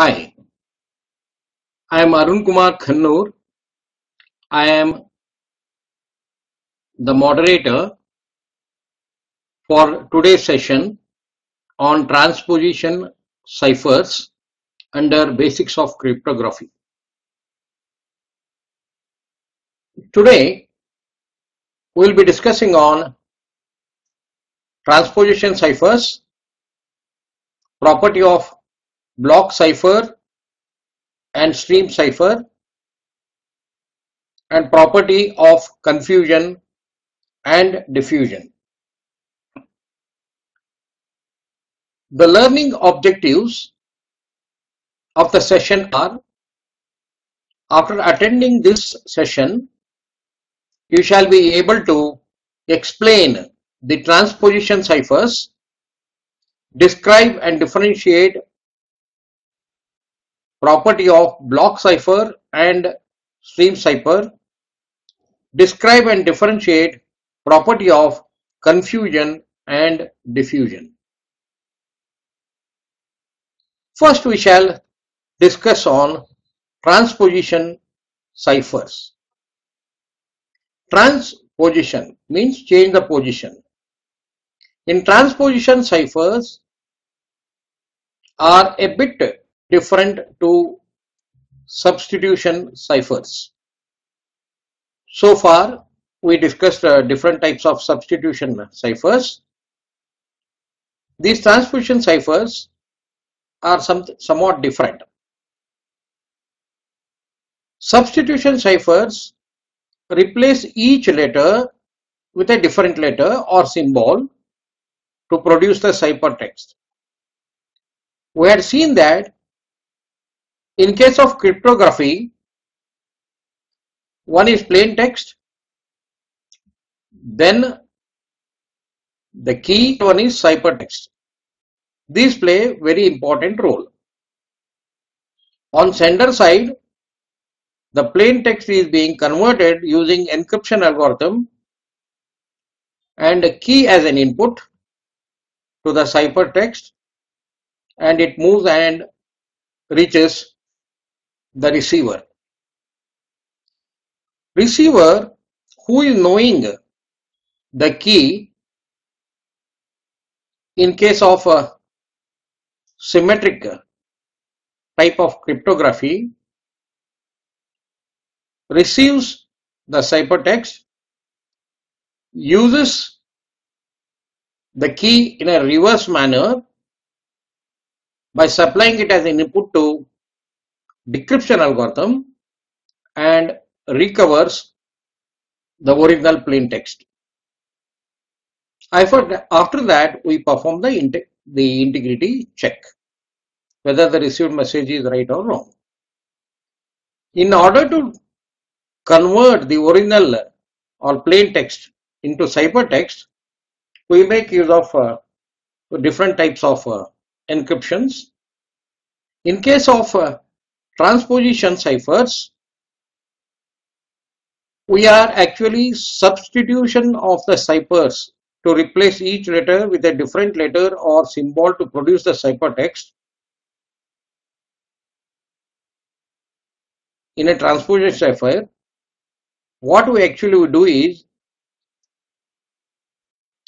Hi, I am Arun Kumar Khannur. I am the moderator for today's session on transposition ciphers under basics of cryptography. Today, we'll be discussing on transposition ciphers, property of block cipher and stream cipher, and property of confusion and diffusion. The learning objectives of the session are after attending this session, you shall be able to explain the transposition ciphers, describe and differentiate property of block cipher and stream cipher, describe and differentiate property of confusion and diffusion. First we shall discuss on transposition ciphers. Transposition means change the position. In transposition ciphers are a bit different to substitution ciphers. So far we discussed uh, different types of substitution ciphers. These transposition ciphers are some, somewhat different. Substitution ciphers replace each letter with a different letter or symbol to produce the ciphertext. We had seen that in case of cryptography, one is plain text, then the key one is ciphertext. These play very important role. On sender side, the plain text is being converted using encryption algorithm and a key as an input to the ciphertext and it moves and reaches the receiver. Receiver who is knowing the key in case of a symmetric type of cryptography receives the ciphertext uses the key in a reverse manner by supplying it as an input to decryption algorithm and recovers the original plain text. After that, we perform the, the integrity check, whether the received message is right or wrong. In order to convert the original or plain text into ciphertext, we make use of uh, different types of uh, encryptions. In case of uh, transposition ciphers, we are actually substitution of the ciphers to replace each letter with a different letter or symbol to produce the ciphertext. In a transposition cipher, what we actually do is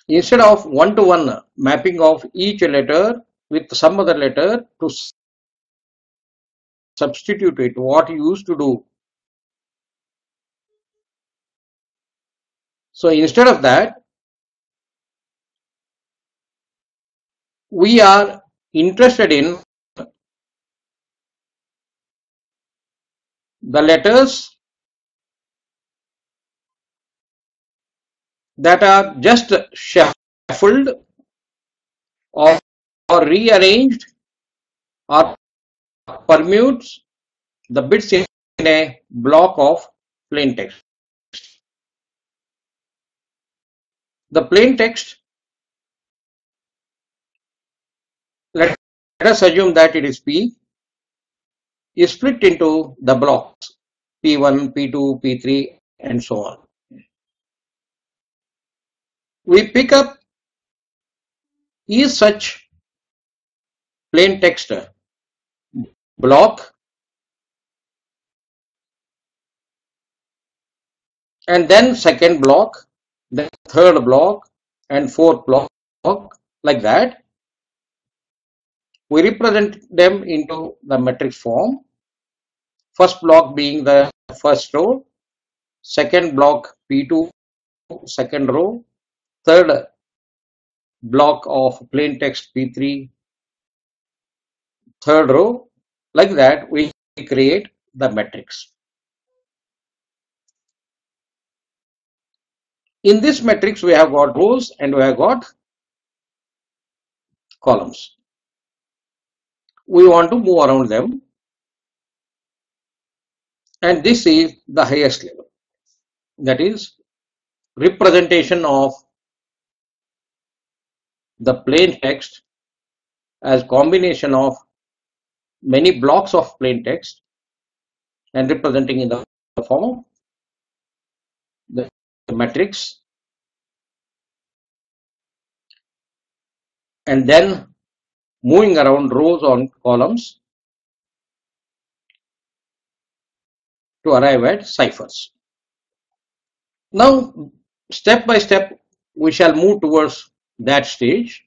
instead of one-to-one -one mapping of each letter with some other letter to substitute it what you used to do. So instead of that we are interested in the letters that are just shuffled or, or rearranged or permutes the bits in a block of plain text. The plain text, let, let us assume that it is P, is split into the blocks P1, P2, P3 and so on. We pick up each such plain text block and then second block, then third block and fourth block like that. We represent them into the matrix form. First block being the first row, second block P2 second row, third block of plain text P3 third row like that we create the matrix. In this matrix, we have got rows and we have got columns. We want to move around them. And this is the highest level. That is representation of the plain text as combination of many blocks of plain text and representing in the form of the matrix and then moving around rows on columns to arrive at ciphers. Now, step by step, we shall move towards that stage.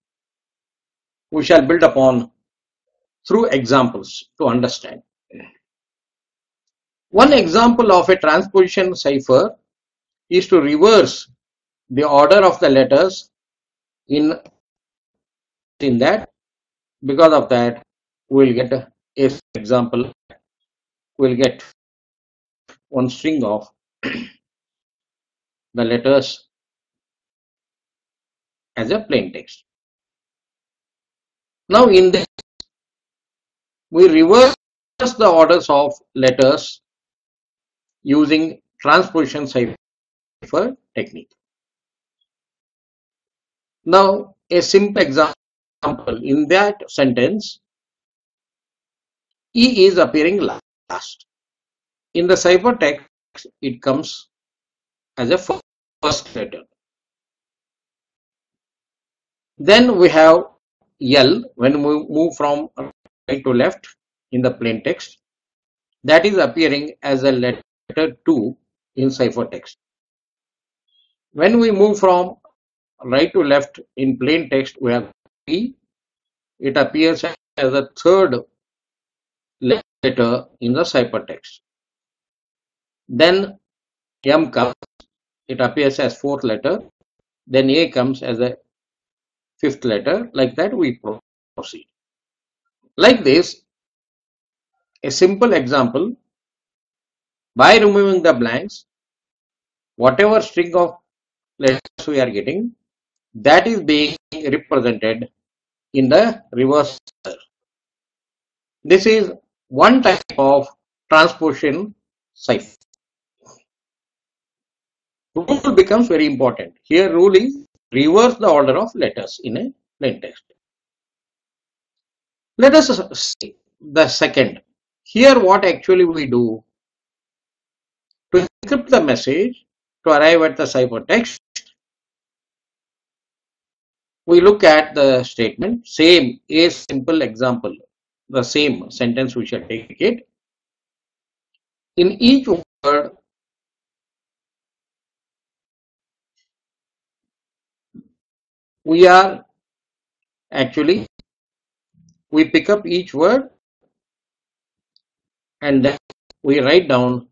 We shall build upon through examples to understand. One example of a transposition cipher is to reverse the order of the letters in in that. Because of that we'll get a example. We'll get one string of the letters as a plain text. Now in this we reverse the orders of letters using transposition cipher technique. Now, a simple example in that sentence, E is appearing last. In the ciphertext, it comes as a first letter. Then we have L when we move from to left in the plain text. That is appearing as a letter 2 in ciphertext. When we move from right to left in plain text, we have P. It appears as a third letter in the ciphertext. Then M comes, it appears as fourth letter. Then A comes as a fifth letter. Like that we proceed. Like this, a simple example, by removing the blanks, whatever string of letters we are getting that is being represented in the reverse this is one type of transposition cipher rule becomes very important. Here rule is reverse the order of letters in a plain text let us see the second. Here what actually we do? To encrypt the message to arrive at the ciphertext we look at the statement, same, a simple example, the same sentence we shall take it. In each word, we are actually, we pick up each word and then we write down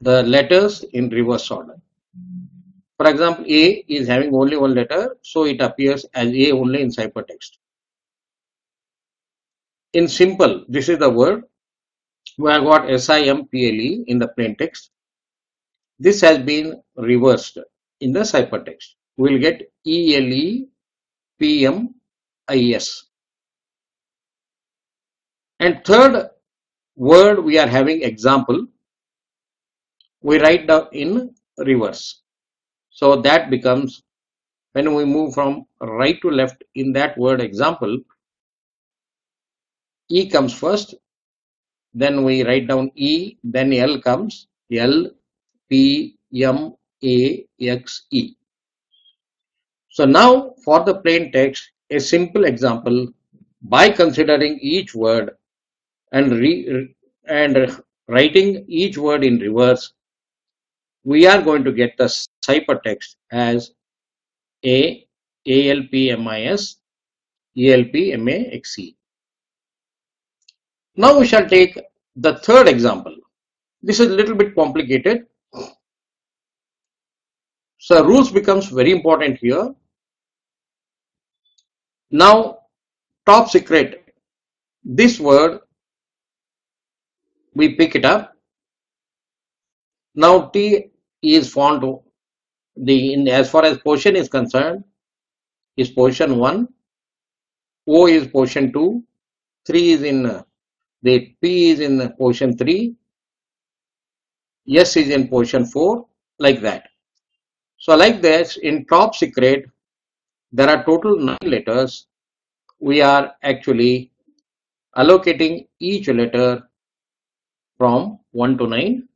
the letters in reverse order. For example, A is having only one letter, so it appears as A only in ciphertext. In simple, this is the word. We have got SIMPLE in the plain text. This has been reversed in the ciphertext. We will get ELE PMIS. And third word we are having example. We write down in reverse. So that becomes when we move from right to left in that word example, E comes first, then we write down E, then L comes L P M A X E. So now for the plain text, a simple example by considering each word and re, and writing each word in reverse, we are going to get the ciphertext as A, ALPMIS, ELPMAXE. Now we shall take the third example. This is a little bit complicated. So rules becomes very important here. Now top secret, this word we pick it up. Now T is font the in as far as position is concerned is position 1 O is position 2 3 is in the P is in position 3 S is in position 4 like that. So like this in top secret there are total 9 letters. We are actually allocating each letter from 1 to 9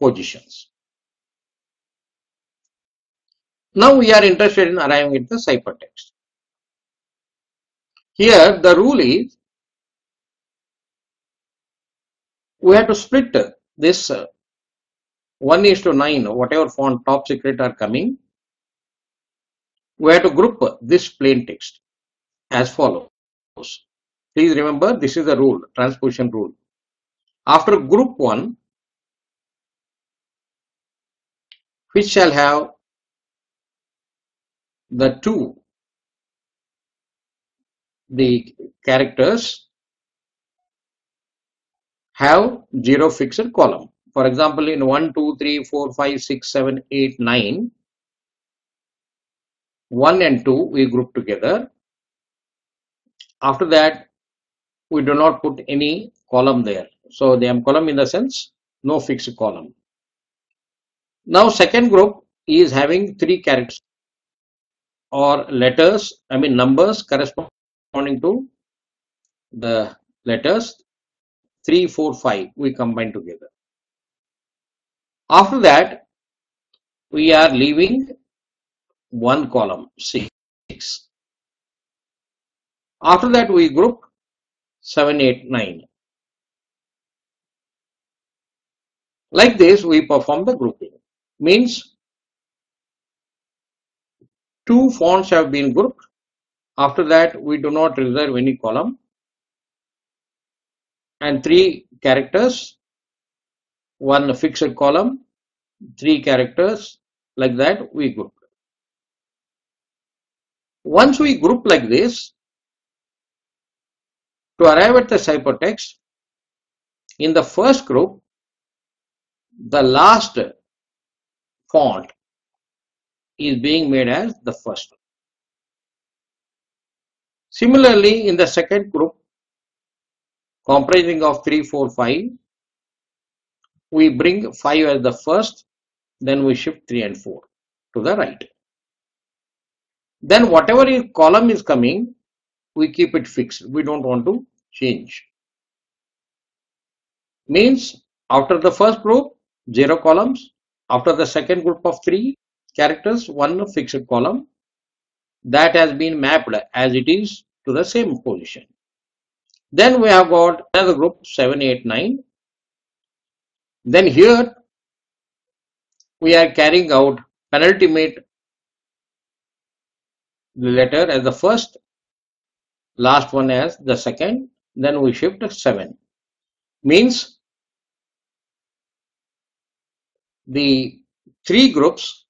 positions. Now we are interested in arriving at the ciphertext. Here the rule is we have to split this uh, 1 is to 9 whatever font top secret are coming. We have to group this plain text as follows. Please remember this is the rule transposition rule after group 1 which shall have the two the characters have zero fixed column. For example, in 1, 2, 3, 4, 5, 6, 7, 8, 9, 1 and 2 we group together. After that, we do not put any column there. So, the M column in the sense, no fixed column. Now, second group is having three characters or letters, I mean numbers corresponding to the letters 3, 4, 5 we combine together. After that, we are leaving one column 6. After that, we group 7, 8, 9. Like this, we perform the grouping. Means two fonts have been grouped. After that, we do not reserve any column. And three characters, one fixed column, three characters, like that we group. Once we group like this, to arrive at the ciphertext, in the first group, the last font is being made as the first. Similarly, in the second group, comprising of 3, 4, 5, we bring 5 as the first, then we shift 3 and 4 to the right. Then whatever column is coming, we keep it fixed. We don't want to change. Means after the first group, 0 columns. After the second group of 3, characters one fixed column that has been mapped as it is to the same position. Then we have got another group 7, 8, 9. Then here we are carrying out penultimate letter as the first, last one as the second, then we shift 7. Means the three groups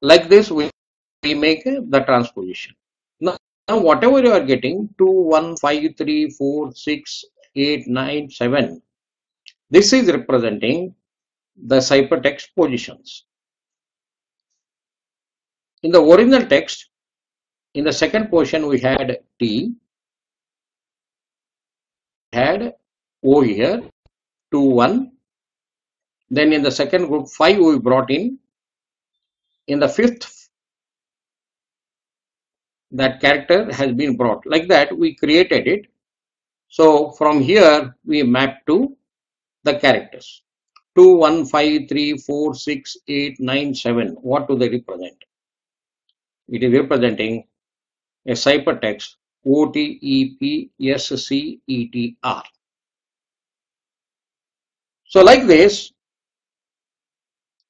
like this we, we make the transposition. Now, now whatever you are getting 2 1 5 3 4 6 8 9 7 this is representing the ciphertext positions. In the original text in the second portion we had t had o here 2 1 then in the second group 5 we brought in. In the fifth that character has been brought. Like that we created it. So from here we map to the characters. 2 1 5 3 4 6 8 9 7 what do they represent? It is representing a ciphertext O T E P S C E T R. So like this,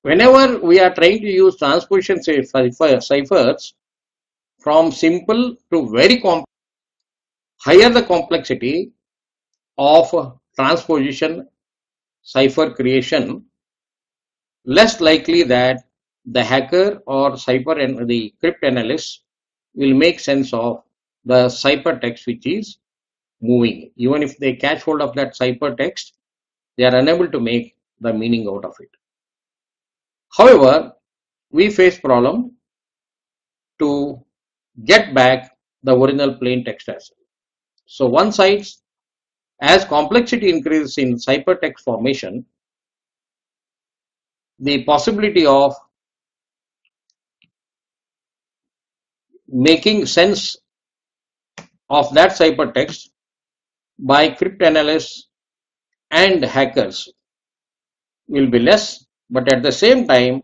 whenever we are trying to use transposition ciphers from simple to very complex, higher the complexity of transposition cipher creation, less likely that the hacker or cipher and the crypt analyst will make sense of the ciphertext which is moving. Even if they catch hold of that ciphertext, they are unable to make the meaning out of it. However, we face problem to get back the original plain text as well. So one side, as complexity increases in ciphertext formation, the possibility of making sense of that ciphertext by cryptanalysts and hackers will be less but at the same time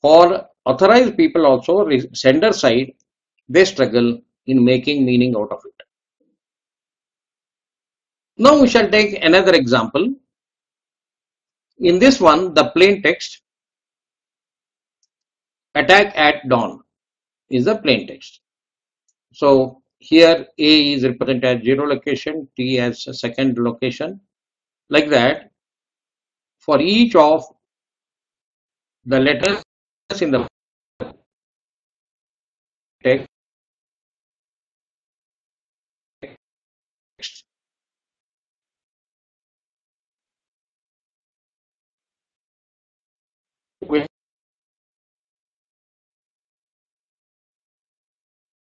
for authorized people also sender side they struggle in making meaning out of it. Now we shall take another example. In this one the plain text attack at dawn is the plain text. So here A is represented as zero location, T as second location. Like that, for each of the letters in the text, we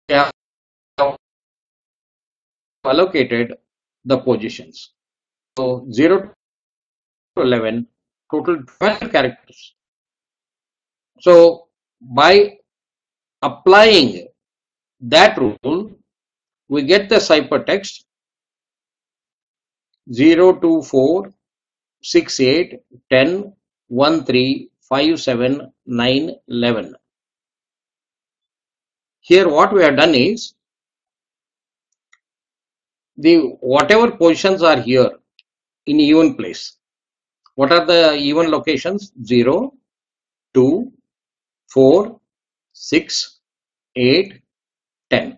have allocated the positions. So 0 to 11, total 12 characters. So by applying that rule, we get the ciphertext 0, 2, 4, 6, 8, 10, 1, 3, 5, 7, 9, 11. Here what we have done is the whatever positions are here in even place what are the even locations 0 2 4 6 8 10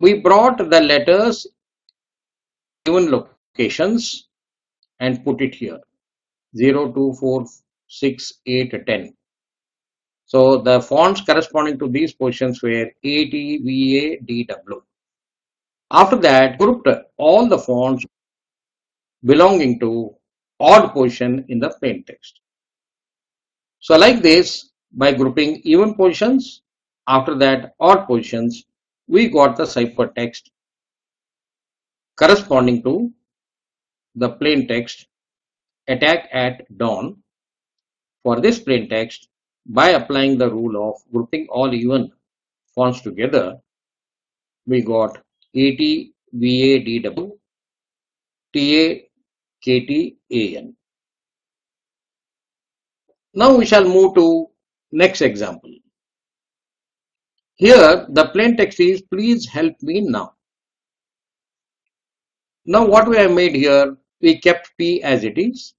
we brought the letters even locations and put it here. 0 2 4 6 8 10 so the fonts corresponding to these positions were A T V A D W. After that, grouped all the fonts belonging to odd position in the plain text. So like this, by grouping even positions, after that odd positions, we got the ciphertext corresponding to the plain text attack at dawn. For this plain text, by applying the rule of grouping all even fonts together, we got TAKTAN. Now we shall move to next example. Here the plain text is please help me now. Now what we have made here, we kept P as it is.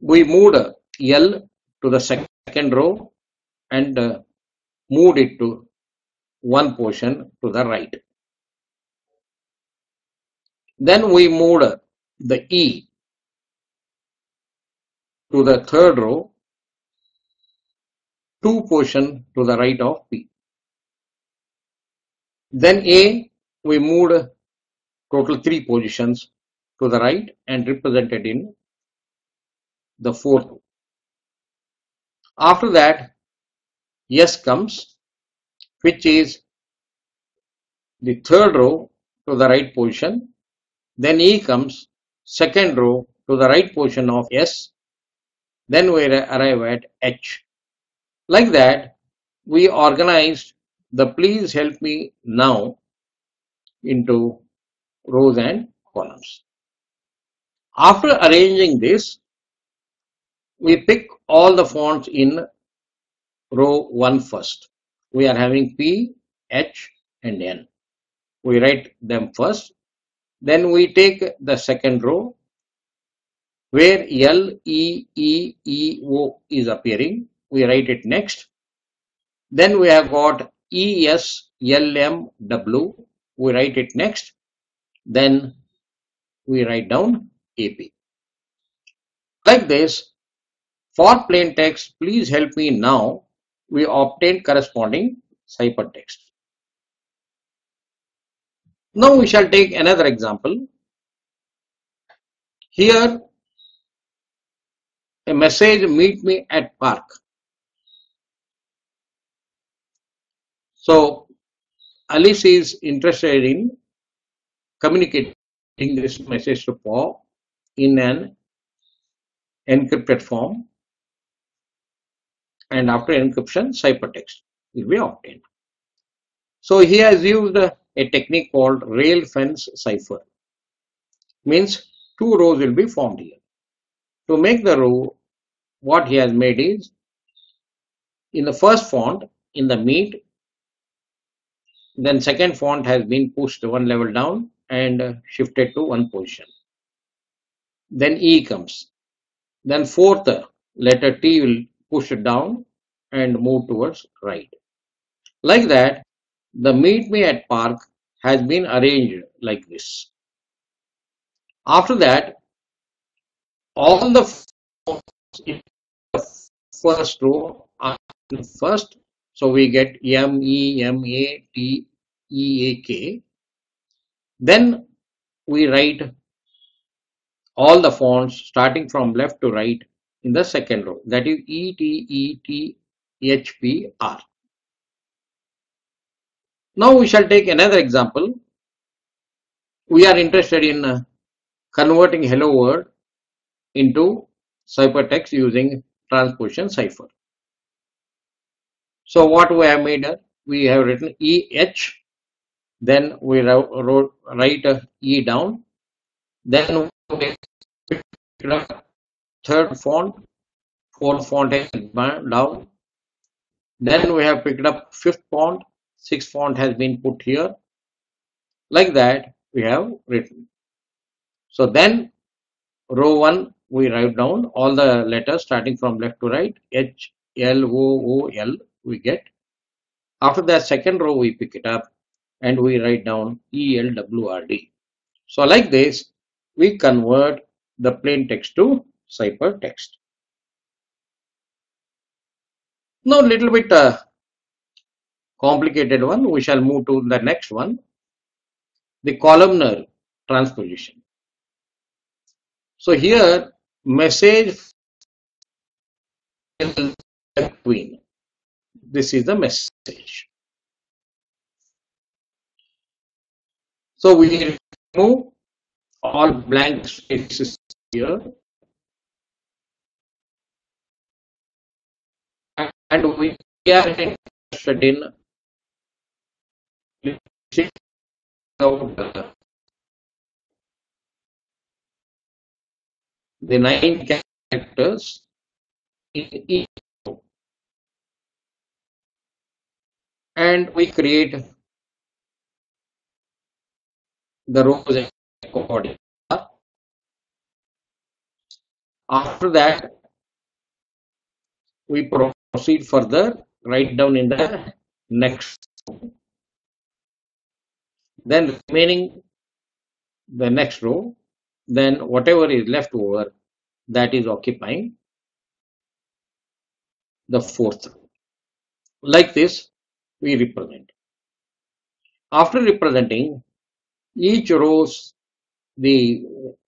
We moved L to the second row and uh, moved it to one portion to the right. Then we moved the E to the third row, two portion to the right of P. Then A, we moved total three positions to the right and represented in the fourth. After that, S comes, which is the third row to the right position then E comes second row to the right position of S. Then we arrive at H. Like that, we organized the please help me now into rows and columns. After arranging this, we pick all the fonts in row 1 first. We are having P, H and N. We write them first. Then we take the second row where L, E, E, E, O is appearing. We write it next. Then we have got E, S, L, M, W. We write it next. Then we write down AP. Like this, for plain text, please help me now. We obtain corresponding ciphertext. Now we shall take another example. Here, a message meet me at park. So Alice is interested in communicating this message to Paul in an encrypted form and after encryption ciphertext will be obtained. So he has used a technique called rail fence cipher. Means two rows will be formed here. To make the row, what he has made is in the first font, in the meet, then second font has been pushed one level down and shifted to one position. Then E comes. Then fourth letter T will push it down and move towards right. Like that, the meet me at park has been arranged like this. After that, all the in the first row are first, so we get M E M A T E A K. Then we write all the fonts starting from left to right in the second row that is E T E T H P R. Now we shall take another example. We are interested in converting hello world into ciphertext using transposition cipher. So what we have made, we have written EH, then we wrote, write E down, then we third font, fourth font is down, then we have picked up fifth font, sixth font has been put here. Like that, we have written. So then row 1, we write down all the letters starting from left to right, H, L, O, O, L, we get. After that second row, we pick it up and we write down E, L, W, R, D. So like this, we convert the plain text to ciphertext. Now little bit uh, complicated one. We shall move to the next one. The columnar transposition. So here message between. This is the message. So we remove all blank spaces here and we are interested in the nine characters in each and we create the rows accordingly. After that, we proceed further write down in the next then remaining the next row then whatever is left over that is occupying the fourth. Like this we represent. After representing each rows the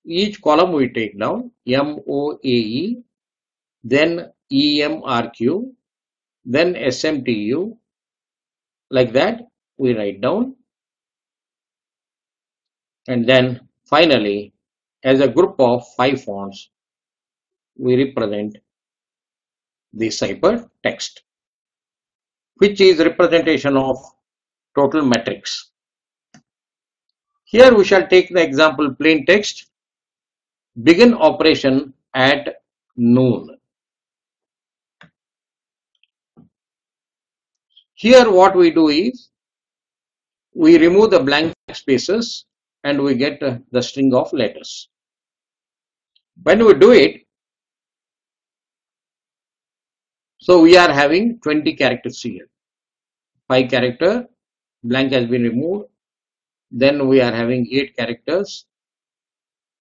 each column we take down m o a e then emrq then SMTU like that we write down. And then finally as a group of five fonts we represent the cipher text which is representation of total matrix. Here we shall take the example plain text begin operation at noon Here what we do is we remove the blank spaces and we get the string of letters. When we do it, so we are having 20 characters here. 5 character, blank has been removed. Then we are having 8 characters,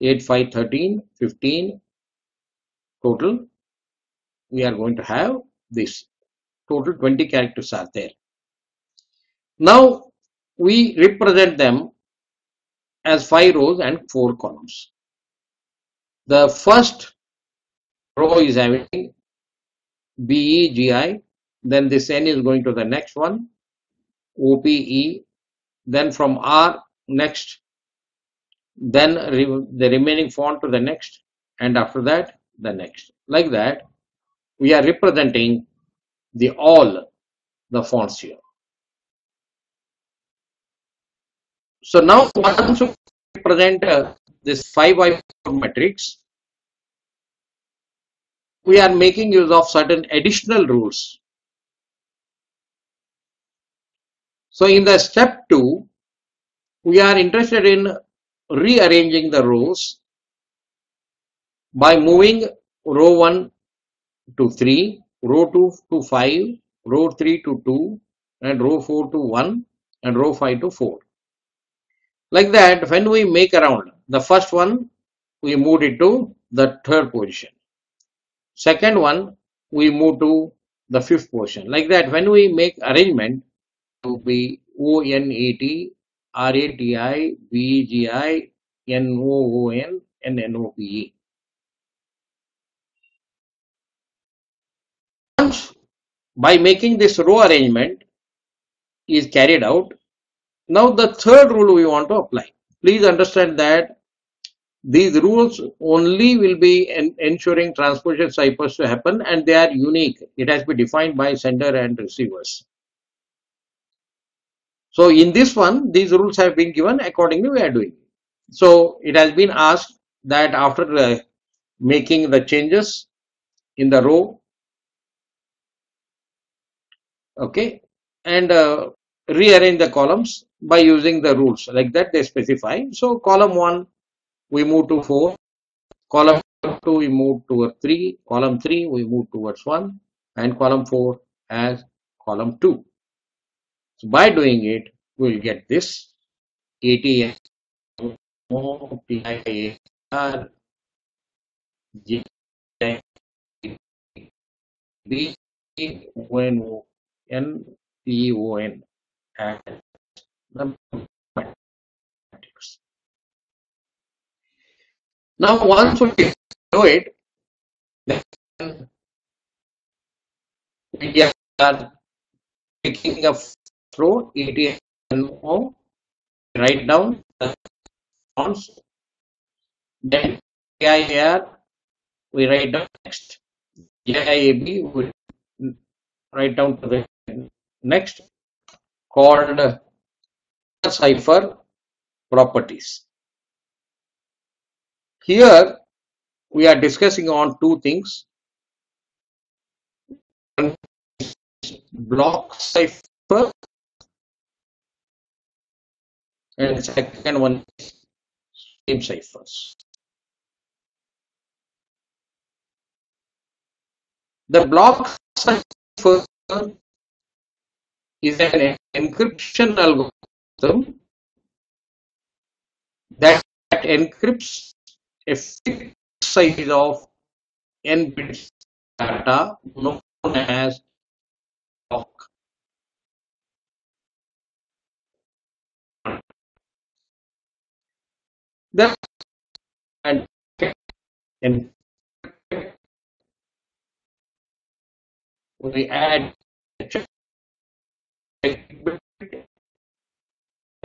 8, 5, 13, 15 total. We are going to have this total 20 characters are there. Now we represent them as 5 rows and 4 columns. The first row is having BEGI, then this N is going to the next one, OPE, then from R next, then re the remaining font to the next, and after that the next. Like that, we are representing the all the fonts here. So now once we present uh, this 5 by 4 matrix, we are making use of certain additional rules. So in the step 2, we are interested in rearranging the rows by moving row 1 to 3, row 2 to 5, row 3 to 2, and row 4 to 1, and row 5 to 4. Like that, when we make around the first one, we move it to the third position. Second one, we move to the fifth position. Like that, when we make arrangement to be O N A T R A T I B G I N O O N N N O P E. Once by making this row arrangement is carried out, now the third rule we want to apply. Please understand that these rules only will be ensuring transposition ciphers to happen and they are unique. It has been defined by sender and receivers. So in this one, these rules have been given accordingly we are doing. So it has been asked that after uh, making the changes in the row, okay, and uh, rearrange the columns by using the rules. Like that they specify. So column 1 we move to 4, column 2 we move towards 3, column 3 we move towards 1 and column 4 as column 2. So by doing it we will get this. ATS B O N N P O N. as the. Now once we do it, then we are picking up through ETNO, write down the fonts, then AIR, we write down next, AIAB, we write down to the next called cipher properties. Here we are discussing on two things. One block cipher and second one stream ciphers. The block cipher is an encryption algorithm that encrypts a fixed size of n bits data known as block. Then and we add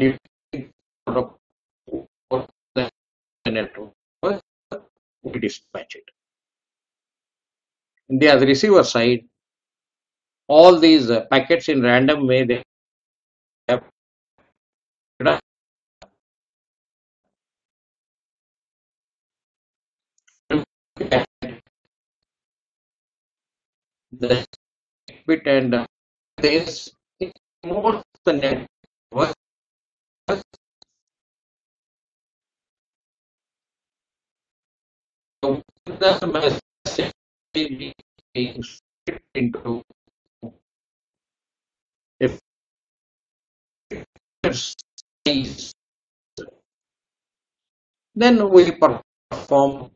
we dispatch it. In the receiver side, all these uh, packets in random way they have the bit and uh, this more the network the message being into if then we perform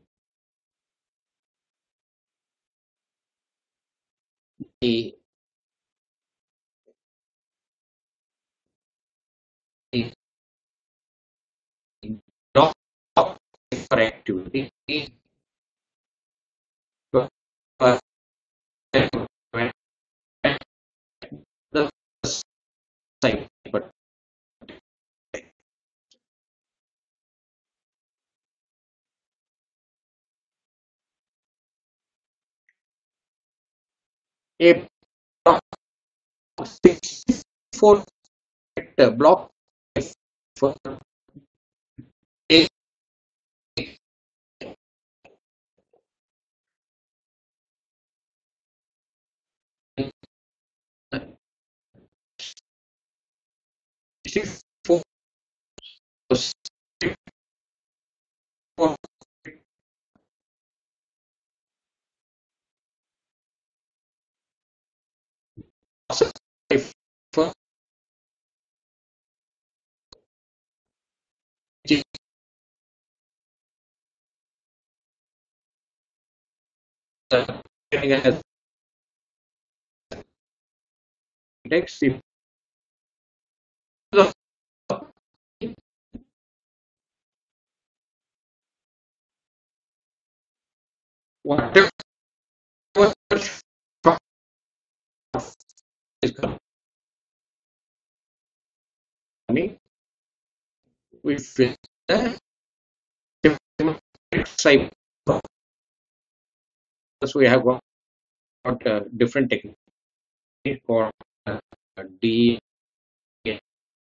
the for activity uh, the site but a block 64 uh, block for a sixty-four index the whatever is coming because we have got, a different technique for uh, D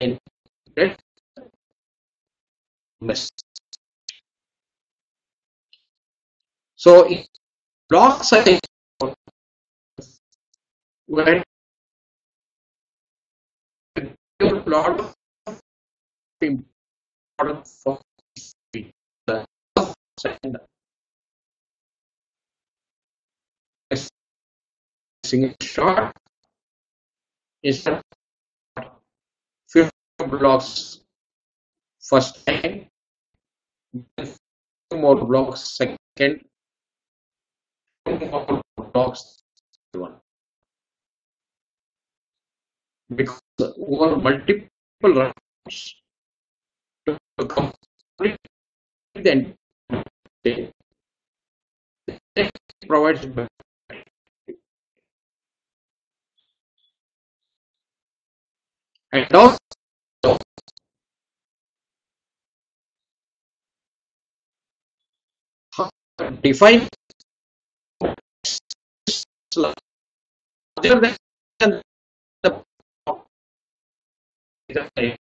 in that. So in block size when a lot of important for the second single shot of few blocks first time two more blocks second blocks one. Because over multiple rounds to complete the entire it provides and also define other than the we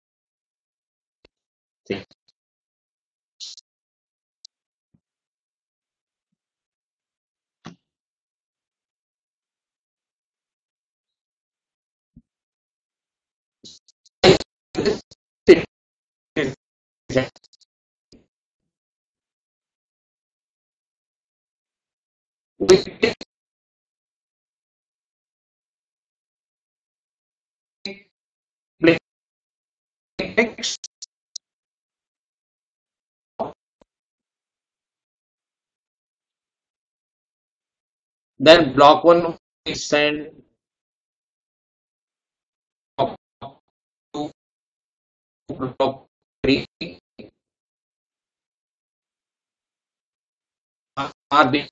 next then block one is send. Block two block three. Are being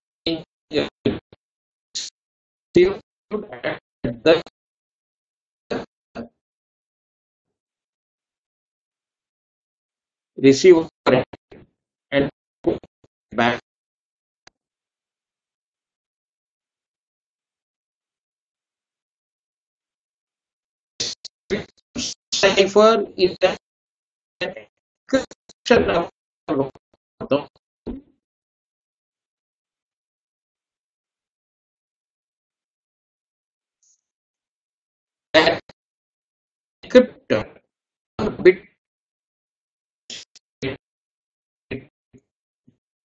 received at the receiver and back. Cipher is the encryption of the that encryptor bit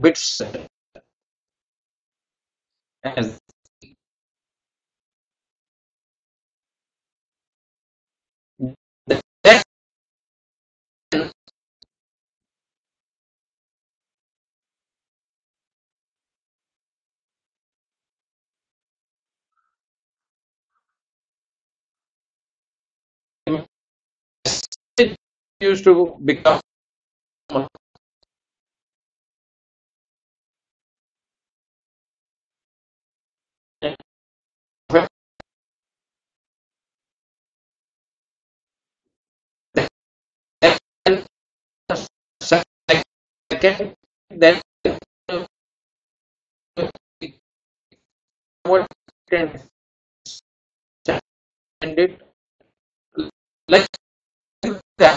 bits. As that used to become second then what can send it like that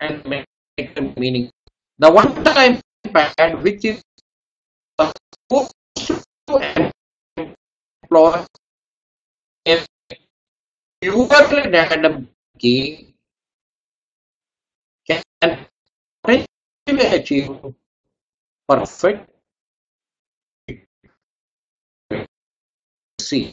and make the meaning. The one time pad which is supposed to employ a purely random key can potentially achieve perfect C.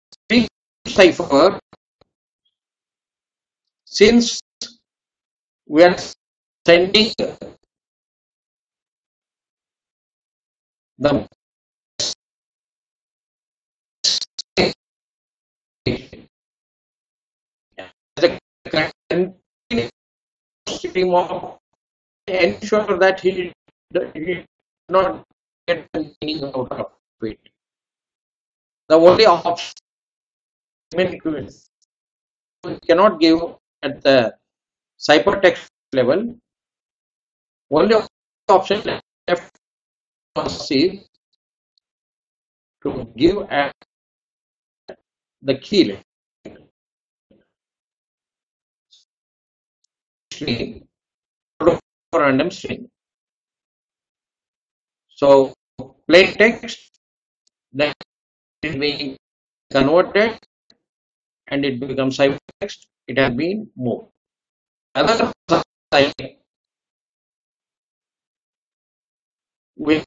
cipher, since we are sending the stream of ensure that he not get the out of it. The only option is we cannot give at the ciphertext level. Only option left us is to give at the key level. string random string. So plain text that is being converted and it becomes ciphertext. It has been moved. other side with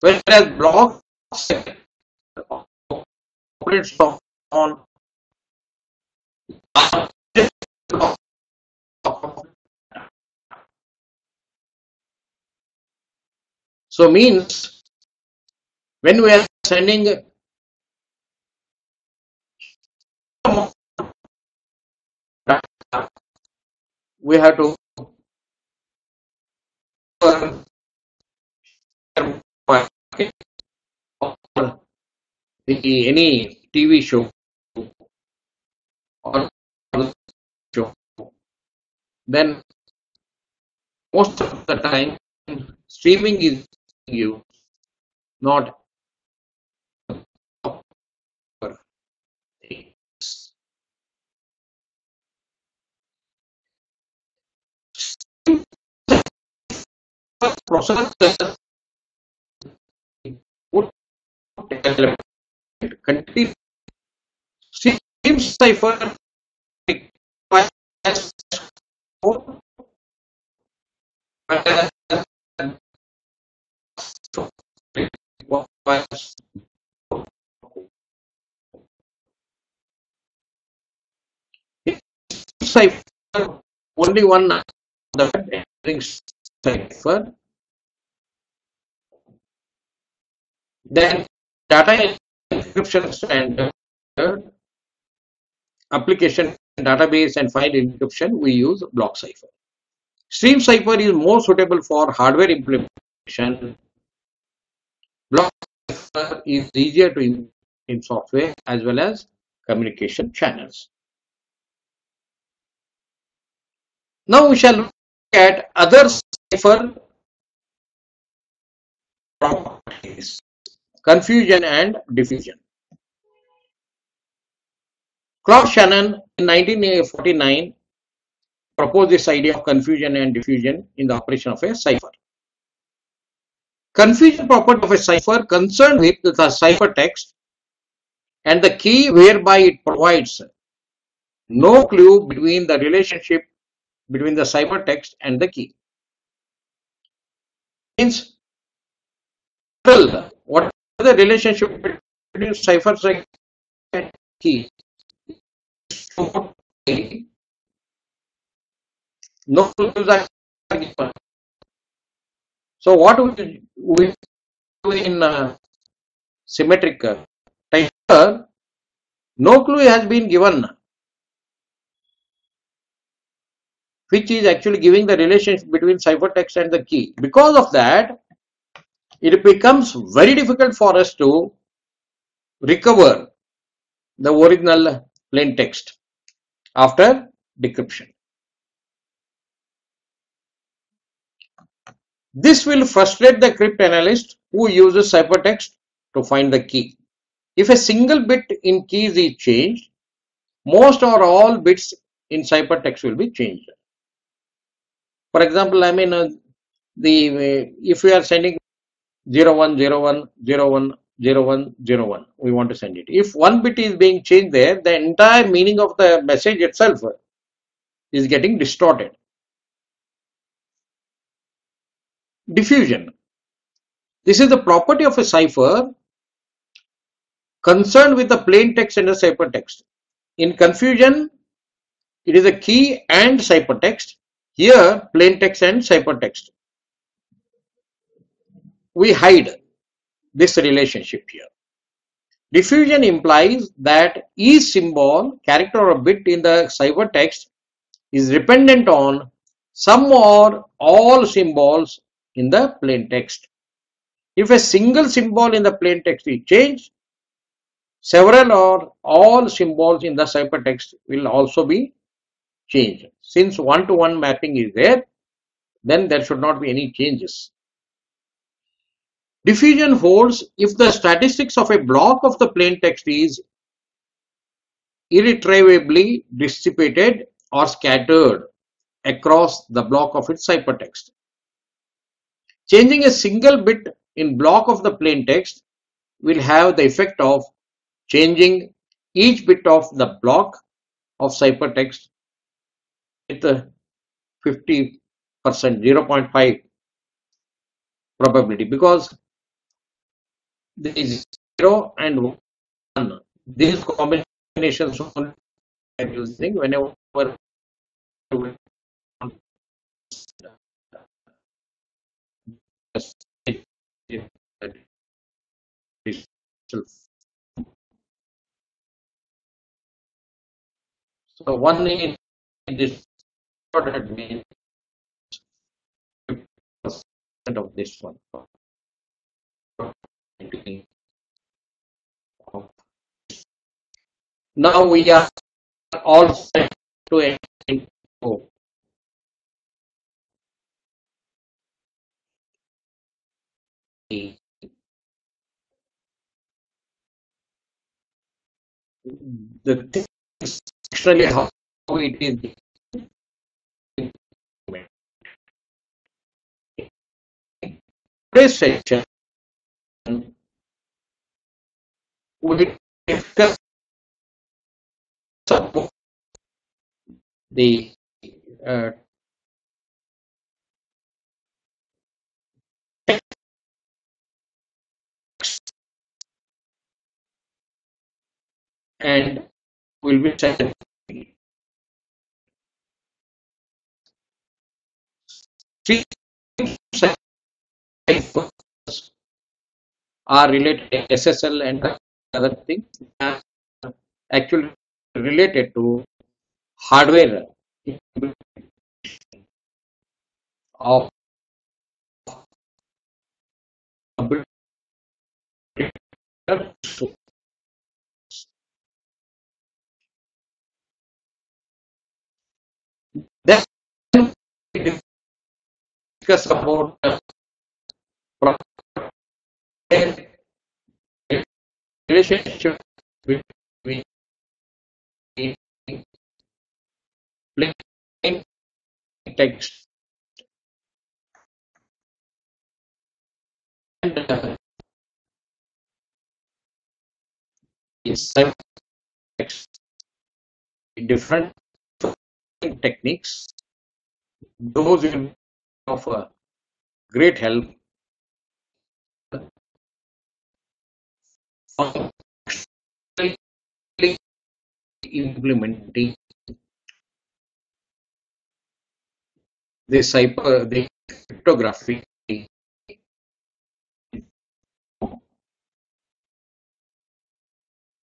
whereas block operates on so means when we are sending we have to the any TV show or show, then most of the time streaming is you not processor would continue stream cipher requires cipher only one the cipher then data encryption standard application database and file encryption we use block cipher. Stream cipher is more suitable for hardware implementation. Block cipher is easier to use in software as well as communication channels. Now we shall at other cipher properties confusion and diffusion Claude Shannon in 1949 proposed this idea of confusion and diffusion in the operation of a cipher. Confusion property of a cipher concerned with the ciphertext and the key whereby it provides no clue between the relationship between the ciphertext and the key. Means, what is the relationship between ciphertext and key? No clues are given. So what we, we do in uh, symmetric uh, type, no clue has been given which is actually giving the relationship between ciphertext and the key. Because of that, it becomes very difficult for us to recover the original plain text after decryption. This will frustrate the cryptanalyst who uses ciphertext to find the key. If a single bit in keys is changed, most or all bits in ciphertext will be changed. For example, I mean, uh, the uh, if we are sending 0101 01 0101, we want to send it. If one bit is being changed there, the entire meaning of the message itself is getting distorted. Diffusion. This is the property of a cipher concerned with the plain text and the ciphertext. In confusion, it is a key and ciphertext. Here, plain text and ciphertext. We hide this relationship here. Diffusion implies that each symbol, character or bit in the ciphertext is dependent on some or all symbols in the plain text. If a single symbol in the plain text is changed, several or all symbols in the ciphertext will also be changed. Since one-to-one -one mapping is there, then there should not be any changes. Diffusion holds if the statistics of a block of the plain text is irretrievably dissipated or scattered across the block of its ciphertext. Changing a single bit in block of the plain text will have the effect of changing each bit of the block of ciphertext with a 50 percent 0.5 probability because these 0 and 1 these combinations are using whenever so one in this means of this one. Now we are all set to go. Oh. The thing is actually how it is today's session, we discuss the uh, and will be set three are related SSL and other things are actually related to hardware of then we discuss about relationship between plain text and yes, text different techniques. Those will offer great help implementing the cyber the cryptography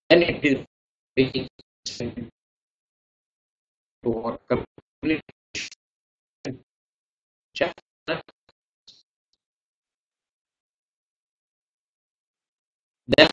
and it is being to our communication channel. Then